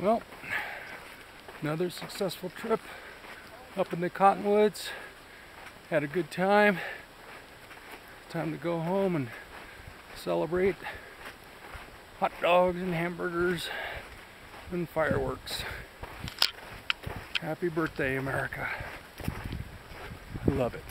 Well, another successful trip up in the Cottonwoods. Had a good time. Time to go home and celebrate hot dogs and hamburgers and fireworks. Happy birthday, America. I love it.